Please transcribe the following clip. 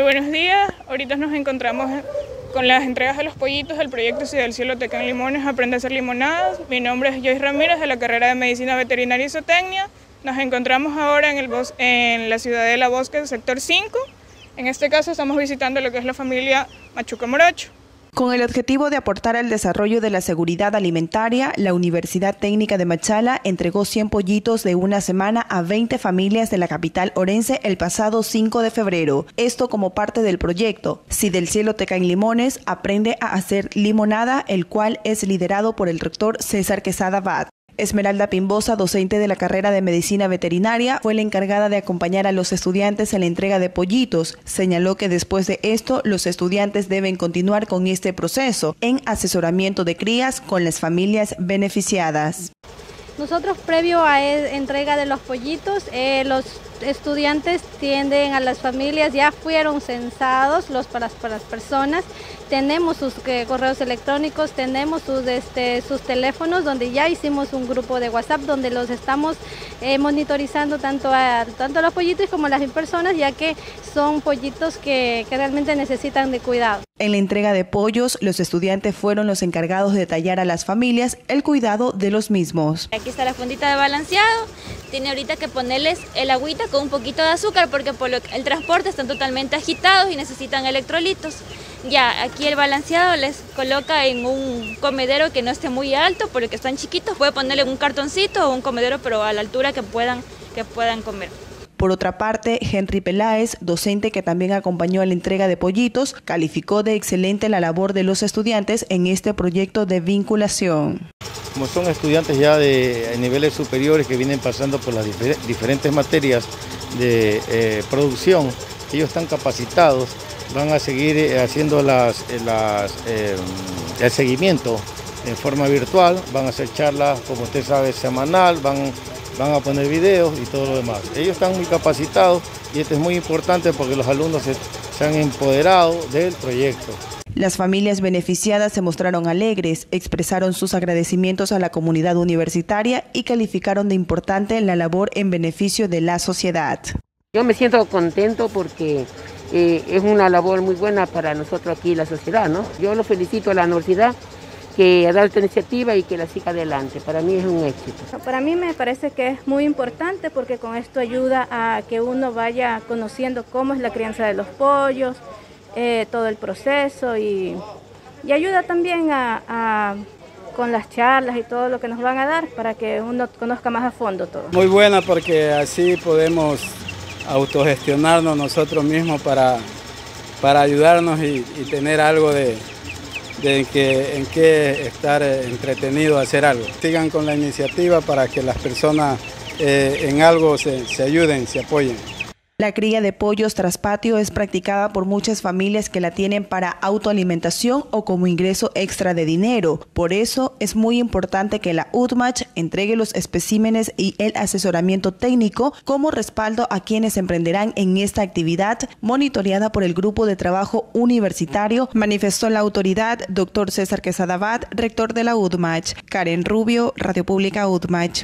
buenos días. Ahorita nos encontramos con las entregas de los pollitos del proyecto Si del Cielo te caen limones, aprende a hacer limonadas. Mi nombre es Joyce Ramírez de la carrera de Medicina Veterinaria y Zootecnia. Nos encontramos ahora en, el en la Ciudadela Bosque, sector 5. En este caso estamos visitando lo que es la familia Machuca Morocho. Con el objetivo de aportar al desarrollo de la seguridad alimentaria, la Universidad Técnica de Machala entregó 100 pollitos de una semana a 20 familias de la capital orense el pasado 5 de febrero. Esto como parte del proyecto Si del cielo te caen limones, aprende a hacer limonada, el cual es liderado por el rector César Quesada Bad. Esmeralda Pimbosa, docente de la carrera de Medicina Veterinaria, fue la encargada de acompañar a los estudiantes en la entrega de pollitos. Señaló que después de esto, los estudiantes deben continuar con este proceso en asesoramiento de crías con las familias beneficiadas. Nosotros previo a e, entrega de los pollitos, eh, los estudiantes tienden a las familias, ya fueron censados los para, para las personas, tenemos sus eh, correos electrónicos, tenemos sus, este, sus teléfonos donde ya hicimos un grupo de WhatsApp donde los estamos eh, monitorizando tanto a, tanto los pollitos como a las personas ya que son pollitos que, que realmente necesitan de cuidado. En la entrega de pollos, los estudiantes fueron los encargados de detallar a las familias el cuidado de los mismos. Aquí está la fundita de balanceado, tiene ahorita que ponerles el agüita con un poquito de azúcar porque por el transporte están totalmente agitados y necesitan electrolitos. Ya, aquí el balanceado les coloca en un comedero que no esté muy alto porque están chiquitos, puede ponerle un cartoncito o un comedero pero a la altura que puedan, que puedan comer. Por otra parte, Henry Peláez, docente que también acompañó a la entrega de pollitos, calificó de excelente la labor de los estudiantes en este proyecto de vinculación. Como son estudiantes ya de niveles superiores que vienen pasando por las diferentes materias de eh, producción, ellos están capacitados, van a seguir eh, haciendo las, eh, el seguimiento en forma virtual, van a hacer charlas, como usted sabe, semanal, van, van a poner videos y todo lo demás. Ellos están muy capacitados y esto es muy importante porque los alumnos se han empoderado del proyecto. Las familias beneficiadas se mostraron alegres, expresaron sus agradecimientos a la comunidad universitaria y calificaron de importante la labor en beneficio de la sociedad. Yo me siento contento porque eh, es una labor muy buena para nosotros aquí, la sociedad, ¿no? Yo lo felicito a la universidad que ha dado esta iniciativa y que la siga adelante. Para mí es un éxito. Para mí me parece que es muy importante porque con esto ayuda a que uno vaya conociendo cómo es la crianza de los pollos, eh, todo el proceso y, ayuda también a, con las charlas y todo lo que nos van a dar para que uno conozca más a fondo todo. Muy buena porque así podemos autogestionarnos nosotros mismos para, para ayudarnos y, tener algo de, en, que, en qué estar entretenido a hacer algo. Sigan con la iniciativa para que las personas eh, en algo se, se ayuden, se apoyen. La cría de pollos tras patio es practicada por muchas familias que la tienen para autoalimentación o como ingreso extra de dinero. Por eso es muy importante que la UTMACH entregue los especímenes y el asesoramiento técnico como respaldo a quienes emprenderán en esta actividad monitoreada por el grupo de trabajo universitario, manifestó la autoridad doctor César Quesada rector de la UTMACH. Karen Rubio, Radio Pública UTMACH.